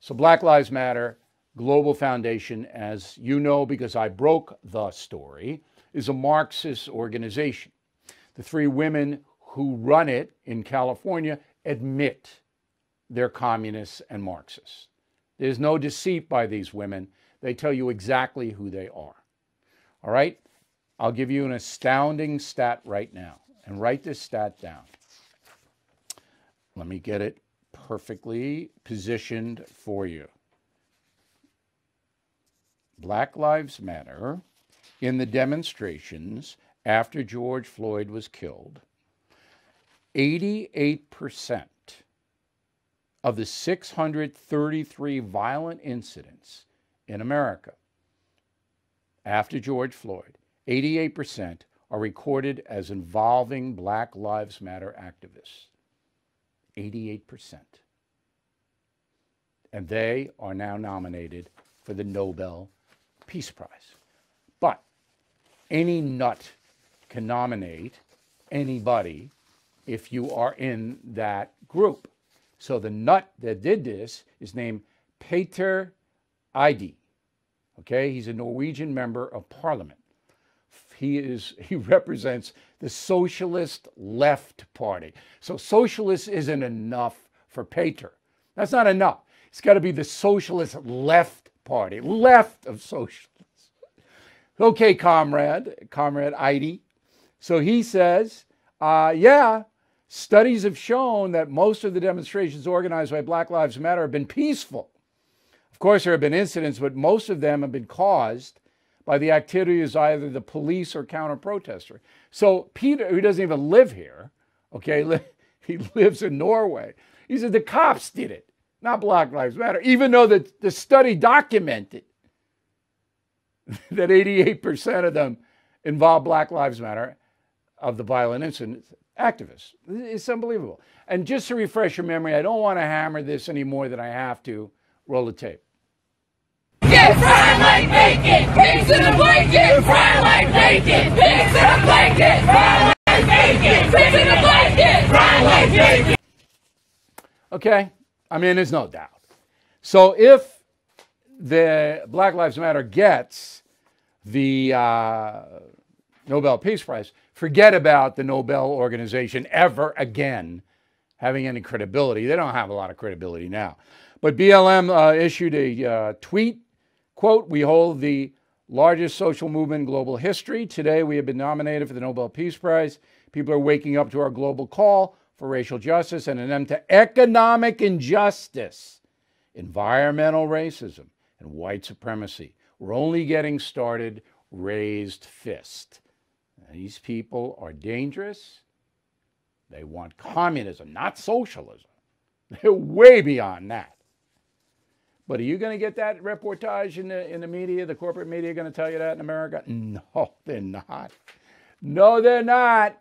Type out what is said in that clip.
So, Black Lives Matter Global Foundation, as you know because I broke the story, is a Marxist organization. The three women who run it in California admit they're communists and Marxists. There's no deceit by these women. They tell you exactly who they are. All right? I'll give you an astounding stat right now. And write this stat down. Let me get it perfectly positioned for you. Black Lives Matter in the demonstrations after George Floyd was killed, 88% of the 633 violent incidents in America after George Floyd, 88% are recorded as involving Black Lives Matter activists. 88%. And they are now nominated for the Nobel Peace Prize. But any nut can nominate anybody if you are in that group. So the nut that did this is named Peter Eide. Okay, he's a Norwegian member of parliament. He is he represents the socialist left party. So socialist isn't enough for Peter. That's not enough. It's got to be the socialist left party, left of socialists. Okay, comrade, comrade Eide. So he says, uh, yeah, studies have shown that most of the demonstrations organized by Black Lives Matter have been peaceful. Of course, there have been incidents, but most of them have been caused by the activities of either the police or counter protester. So Peter, who doesn't even live here, okay, he lives in Norway. He said the cops did it, not Black Lives Matter, even though the, the study documented that 88% of them involve Black Lives Matter of the violent incidents activists. It's unbelievable. And just to refresh your memory, I don't want to hammer this any more than I have to. Roll the tape. Fried like bacon, pigs in a blanket, fried like bacon, pigs in a blanket, fried like bacon, pigs in a blanket, fried like bacon. Okay? I mean, there's no doubt. So if the Black Lives Matter gets the uh, Nobel Peace Prize, forget about the Nobel organization ever again having any credibility. They don't have a lot of credibility now. But BLM uh, issued a uh, tweet, quote, we hold the largest social movement in global history. Today we have been nominated for the Nobel Peace Prize. People are waking up to our global call for racial justice and an end to economic injustice, environmental racism, and white supremacy. We're only getting started, raised fist. These people are dangerous. They want communism, not socialism. They're way beyond that. But are you going to get that reportage in the, in the media? The corporate media going to tell you that in America? No, they're not. No, they're not.